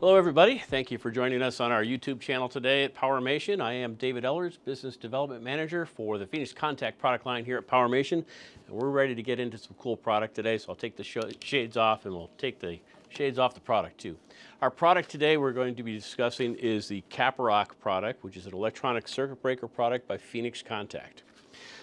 Hello everybody, thank you for joining us on our YouTube channel today at PowerMation. I am David Ellers, Business Development Manager for the Phoenix Contact product line here at PowerMation. And we're ready to get into some cool product today, so I'll take the sh shades off and we'll take the shades off the product too. Our product today we're going to be discussing is the CAPAROC product, which is an electronic circuit breaker product by Phoenix Contact.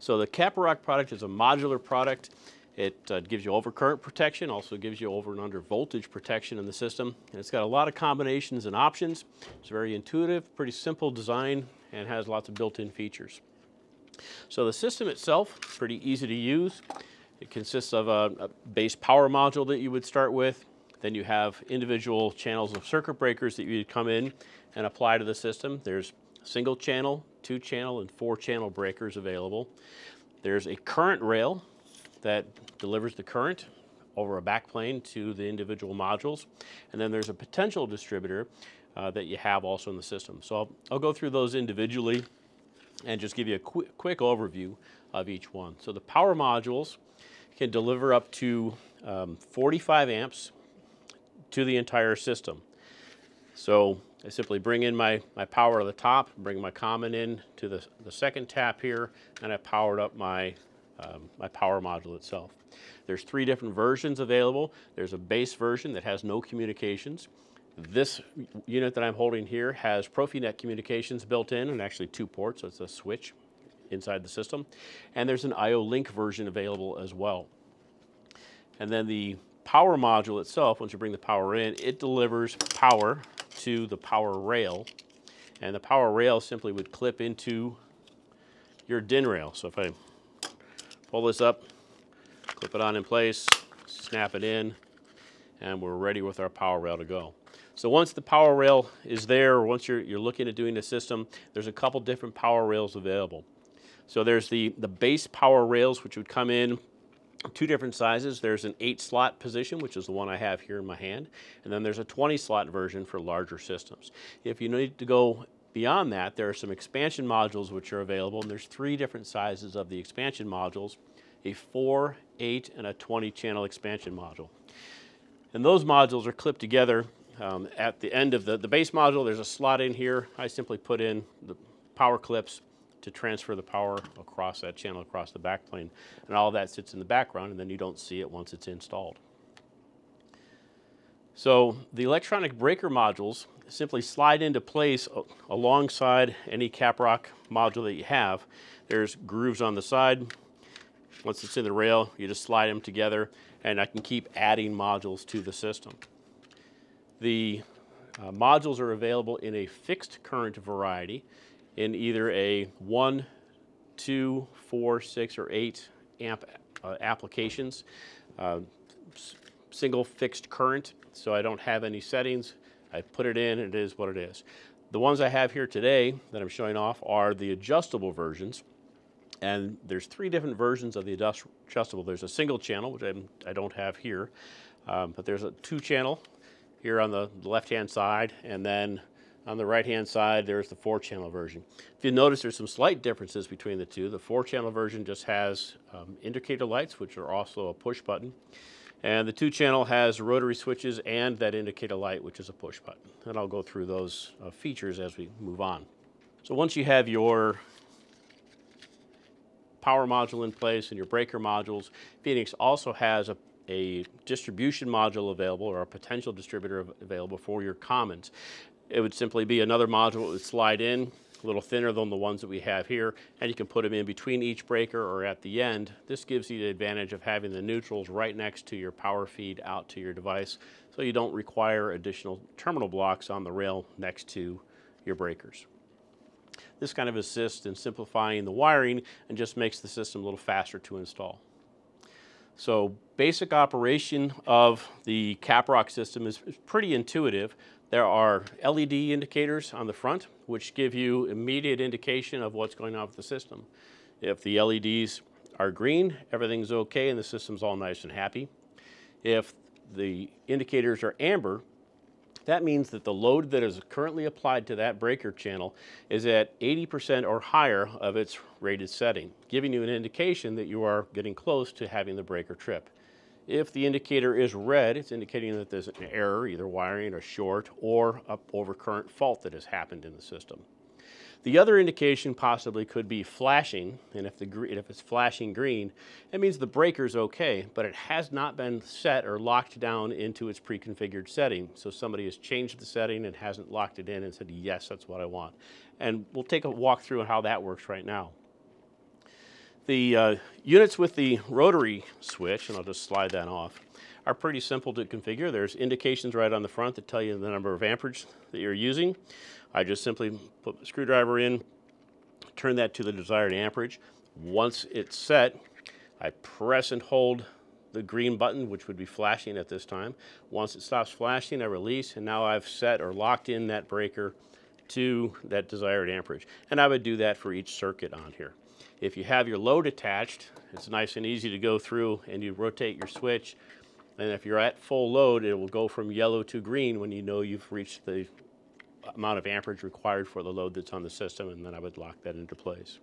So the CAPAROC product is a modular product. It uh, gives you overcurrent protection, also gives you over and under voltage protection in the system. And it's got a lot of combinations and options. It's very intuitive, pretty simple design, and has lots of built-in features. So the system itself, pretty easy to use. It consists of a, a base power module that you would start with. Then you have individual channels of circuit breakers that you'd come in and apply to the system. There's single channel, two channel, and four channel breakers available. There's a current rail that delivers the current over a backplane to the individual modules. And then there's a potential distributor uh, that you have also in the system. So I'll, I'll, go through those individually and just give you a qu quick overview of each one. So the power modules can deliver up to um, 45 amps to the entire system. So I simply bring in my, my power at the top, bring my common in to the, the second tap here, and I powered up my um, my power module itself. There's three different versions available. There's a base version that has no communications. This unit that I'm holding here has Profinet communications built in and actually two ports, so it's a switch inside the system. And there's an IO Link version available as well. And then the power module itself, once you bring the power in, it delivers power to the power rail. And the power rail simply would clip into your DIN rail. So if I pull this up, clip it on in place, snap it in, and we're ready with our power rail to go. So once the power rail is there, once you're, you're looking at doing the system, there's a couple different power rails available. So there's the, the base power rails, which would come in two different sizes. There's an eight slot position, which is the one I have here in my hand. And then there's a 20 slot version for larger systems. If you need to go Beyond that, there are some expansion modules which are available, and there's three different sizes of the expansion modules, a 4, 8, and a 20 channel expansion module. And those modules are clipped together um, at the end of the, the base module. There's a slot in here. I simply put in the power clips to transfer the power across that channel, across the backplane. And all that sits in the background, and then you don't see it once it's installed. So the electronic breaker modules simply slide into place alongside any CAPAROC module that you have. There's grooves on the side. Once it's in the rail, you just slide them together and I can keep adding modules to the system. The uh, modules are available in a fixed current variety in either a 1, 2, 4, 6, or 8 amp uh, applications. Uh, single fixed current, so I don't have any settings. I put it in, and it is what it is. The ones I have here today that I'm showing off are the adjustable versions. And there's three different versions of the adjustable. There's a single channel, which I'm, I do not have here, um, but there's a two channel here on the left-hand side, and then on the right-hand side, there's the four-channel version. If you notice, there's some slight differences between the two. The four-channel version just has um, indicator lights, which are also a push button. And the two channel has rotary switches and that indicator light, which is a push button. And I'll go through those uh, features as we move on. So once you have your power module in place and your breaker modules, Phoenix also has a, a distribution module available or a potential distributor available for your commons. It would simply be another module that would slide in, a little thinner than the ones that we have here, and you can put them in between each breaker or at the end. This gives you the advantage of having the neutrals right next to your power feed out to your device, so you don't require additional terminal blocks on the rail next to your breakers. This kind of assists in simplifying the wiring and just makes the system a little faster to install. So basic operation of the CAPAROC system is, pretty intuitive. There are LED indicators on the front, which give you immediate indication of what's going on with the system. If the LEDs are green, everything's okay and the system's all nice and happy. If the indicators are amber, that means that the load that is currently applied to that breaker channel is at 80% or higher of its rated setting, giving you an indication that you are getting close to having the breaker trip. If the indicator is red, it's indicating that there's an error, either wiring or short, or a overcurrent fault that has happened in the system. The other indication possibly could be flashing, and if, the, if it's flashing green, it means the breaker's okay, but it has not been set or locked down into its pre-configured setting. So somebody has changed the setting and hasn't locked it in and said, yes, that's what I want. And we'll take a walk through how that works right now. The uh, units with the rotary switch, and I'll just slide that off, are pretty simple to configure. There's indications right on the front that tell you the number of amperage that you're using. I just simply put the screwdriver in, turn that to the desired amperage. Once it's set, I press and hold the green button, which would be flashing at this time. Once it stops flashing, I release, and now I've set or locked in that breaker to that desired amperage. And I would do that for each circuit on here. If you have your load attached, it's nice and easy to go through and you rotate your switch. And if you're at full load, it will go from yellow to green when you know you've reached the amount of amperage required for the load that's on the system, and then I would lock that into place.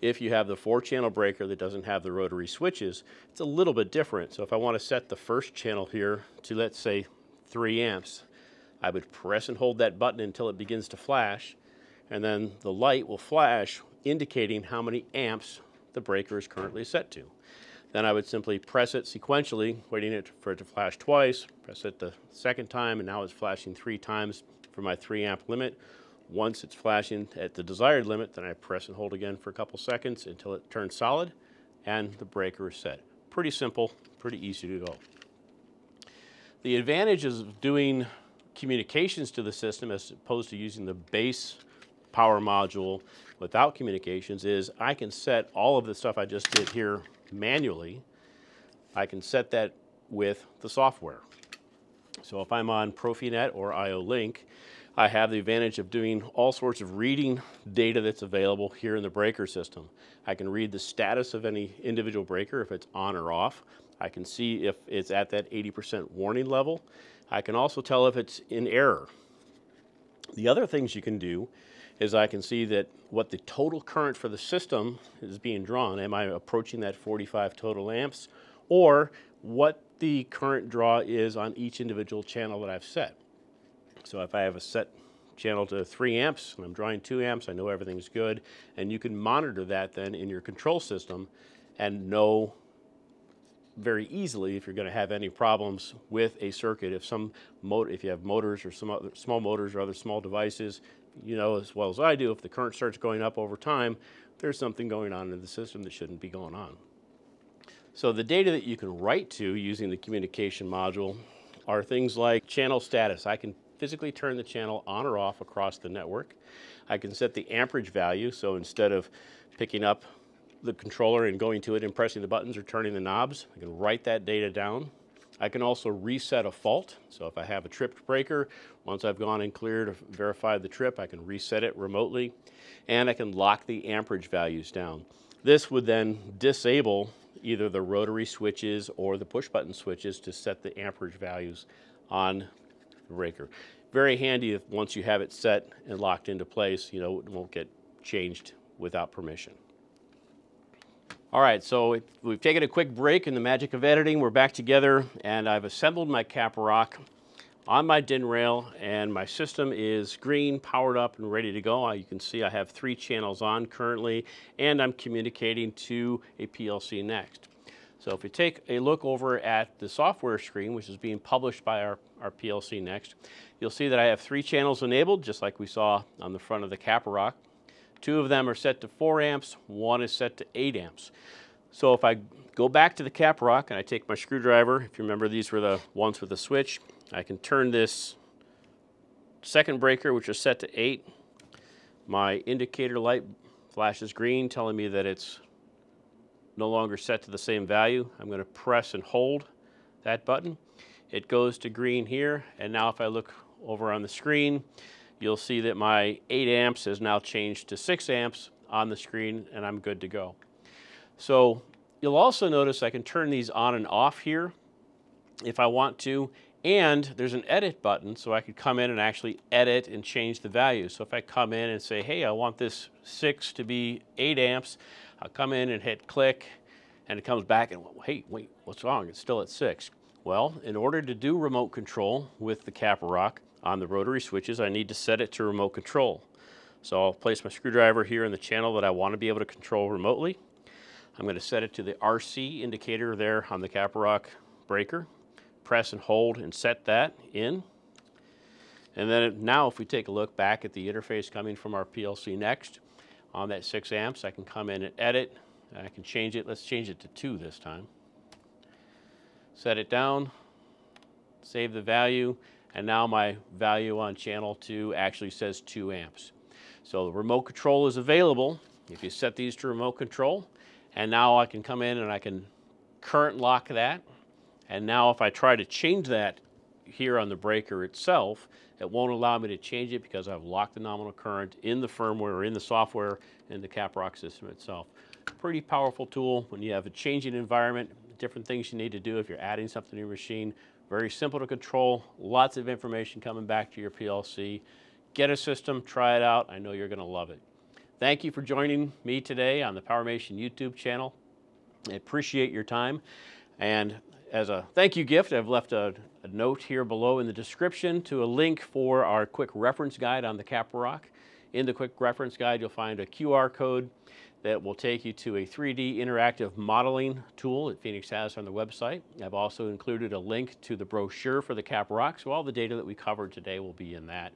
If you have the four channel breaker that doesn't have the rotary switches, it's a little bit different. So if I want to set the first channel here to let's say three amps, I would press and hold that button until it begins to flash, and then the light will flash indicating how many amps the breaker is currently set to. Then I would simply press it sequentially, waiting it for it to flash twice, press it the second time, and now it's flashing three times for my three amp limit. Once it's flashing at the desired limit, then I press and hold again for a couple seconds until it turns solid and the breaker is set. Pretty simple, pretty easy to go. The advantages of doing communications to the system as opposed to using the base power module without communications is I can set all of the stuff I just did here manually, I can set that with the software. So if I'm on Profinet or IO-Link, I have the advantage of doing all sorts of reading data that's available here in the breaker system. I can read the status of any individual breaker, if it's on or off. I can see if it's at that 80% warning level. I can also tell if it's in error. The other things you can do is I can see that what the total current for the system is being drawn. Am I approaching that 45 total amps? Or what the current draw is on each individual channel that I've set. So if I have a set channel to 3 amps and I'm drawing 2 amps, I know everything's good. And you can monitor that then in your control system and know very easily if you're going to have any problems with a circuit. If some motor, if you have motors or some other small motors or other small devices, you know as well as I do, if the current starts going up over time, there's something going on in the system that shouldn't be going on. So the data that you can write to using the communication module are things like channel status. I can physically turn the channel on or off across the network. I can set the amperage value, so instead of picking up the controller and going to it and pressing the buttons or turning the knobs, I can write that data down I can also reset a fault. So if I have a tripped breaker, once I've gone and cleared verified the trip, I can reset it remotely. And I can lock the amperage values down. This would then disable either the rotary switches or the push button switches to set the amperage values on the breaker. Very handy if once you have it set and locked into place, you know, it won't get changed without permission. All right, so we've taken a quick break in the magic of editing. We're back together and I've assembled my CAPAROC on my DIN rail and my system is green, powered up and ready to go. Uh, you can see I have three channels on currently and I'm communicating to a PLCnext. So if you take a look over at the software screen, which is being published by our, our PLCnext, you'll see that I have three channels enabled, just like we saw on the front of the CAPAROC. Two of them are set to 4 amps, one is set to 8 amps. So if I go back to the CAPAROC and I take my screwdriver, if you remember these were the ones with the switch, I can turn this second breaker, which is set to 8. My indicator light flashes green, telling me that it's no longer set to the same value. I'm going to press and hold that button. It goes to green here, and now if I look over on the screen, you'll see that my 8 amps has now changed to 6 amps on the screen and I'm good to go. So you'll also notice I can turn these on and off here if I want to and there's an edit button so I could come in and actually edit and change the value. So if I come in and say, hey, I want this 6 to be 8 amps, I'll come in and hit click and it comes back and, hey, wait, what's wrong? It's still at six. Well, in order to do remote control with the CAPAROC on the rotary switches, I need to set it to remote control. So I'll place my screwdriver here in the channel that I want to be able to control remotely. I'm going to set it to the RC indicator there on the CAPAROC breaker. Press and hold and set that in. And then now if we take a look back at the interface coming from our PLCnext on that 6 amps, I can come in and edit. I can change it. Let's change it to 2 this time. Set it down, save the value, and now my value on channel 2 actually says 2 amps. So the remote control is available if you set these to remote control. And now I can come in and I can current lock that. And now if I try to change that here on the breaker itself, it won't allow me to change it because I've locked the nominal current in the firmware or in the software in the CAPAROC system itself. Pretty powerful tool when you have a changing environment, different things you need to do if you're adding something to your machine. Very simple to control, lots of information coming back to your PLC. Get a system, try it out. I know you're going to love it. Thank you for joining me today on the PowerMation YouTube channel. I appreciate your time. And as a thank you gift, I've left a, a, note here below in the description to a link for our quick reference guide on the CAPAROC. In the quick reference guide, you'll find a QR code that will take you to a 3D interactive modeling tool that Phoenix has on the website. I've also included a link to the brochure for the CAPAROC, so all the data that we covered today will be in that.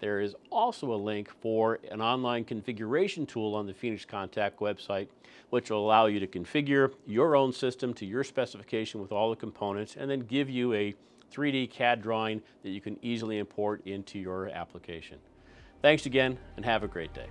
There is also a link for an online configuration tool on the Phoenix Contact website, which will allow you to configure your own system to your specification with all the components and then give you a 3D CAD drawing that you can easily import into your application. Thanks again and have a great day.